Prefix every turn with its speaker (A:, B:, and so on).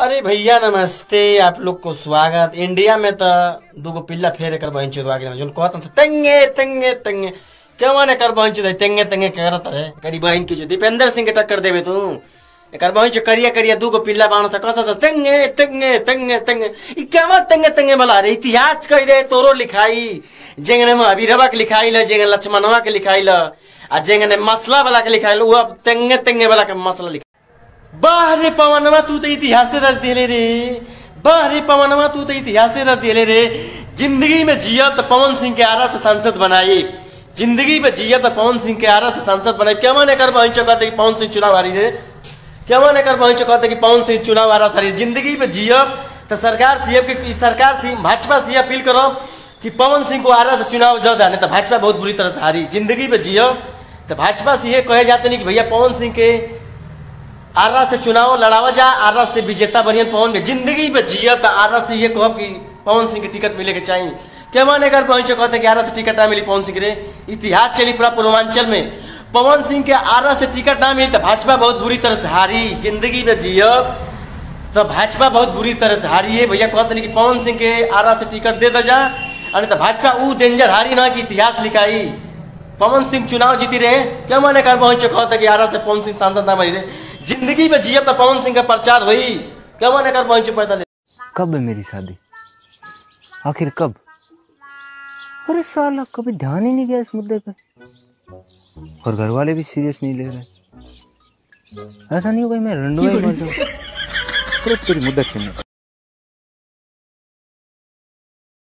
A: अरे भैया, नमस्ते, आप लोग को स्वागत। इंडिया में तो दूगो पिल्ला फेर कर बहन चुदवा के जोन कहत तेंगे तेंगे तेंगे। क्यों माने कर बहन चुद? तेंगे तेंगे करत रहे। करी बहन की जो दीपेंद्र सिंह के टक्कर देवे तू। एक बहन चो करिया करिया दूगो पिल्ला बाण से कस से तेंगे तेंगे तेंगे तेंगे। केवा तेंगे तेंगे वाला रे? इतिहास कह दे, तोरो लिखाई। जेंगने महावीरवा के लिखाई ल जेंगे लक्ष्मणवा के लिखाई ल। आ जेंगने मसला वाला के लिखाई ल। उ अब तेंगे तेंगे वाला के मसला लिखा बाह रे पवनवा तू तो इतिहास रच दिले रे। बाह रे पवनवा तू तो इतिहास रच दिले रे। ज़िंदगी में जिया तो पवन सिंह के आरा से सांसद बनाई ज़िंदगी में जिया तो पवन सिंह के आरा से सांसद बनाई क्या माने कर पहुँच कहते कि पवन सिंह चुनाव हारी रे? क्या माने कर पहुँच कहते कि पवन सिंह चुनाव हारा सारी? ज़िंदगी में जियब तो सरकार से के सरकार से भाजपा से अपील करो कि पवन सिंह को आरा से चुनाव नहीं तो भाजपा बहुत बुरी तरह से हारी। ज़िंदगी में जियब तो भाजपा से ये कहे जाते नहीं कि भैया पवन सिंह के आरा से चुनाव लड़ावा जा आरा से विजेता बनियन पवन के ज़िंदगी में जिया तो आरा से ये कहब कि पवन सिंह के टिकट मिले के चाहिए क्या माने कर पहुँचे कहते कि आरा से टिकट ना मिली पवन सिंह रे? इतिहास चली पूरा पूर्वांचल में। पवन सिंह के आरा से टिकट ना मिली तो भाजपा बहुत बुरी तरह से हारी, ज़िंदगी में जियब तो भाजपा बहुत बुरी तरह से हारी है, भैया कहते कि पवन सिंह के आरा से टिकट दे दे जा। अरे तो भाजपा ऊ डेंजर हारी ना कि इतिहास लिखाई। पवन सिंह चुनाव जीती रहे। क्या माने कर पहुँचे कहते कि आरा से पवन सिंह सांसद ना बनी रहे? ज़िंदगी में जिया तो पवन सिंह का प्रचार हुई। कवन माने कर पहुँचे पैदल
B: कब है मेरी शादी? आखिर कब? अरे साला कभी ध्यान ही नहीं गया इस मुद्दे पे। और घर वाले भी सीरियस नहीं ले रहे। ऐसा नहीं होगा मैं रंडो ही मर जाऊँ पूरी तेरी मुद्दत से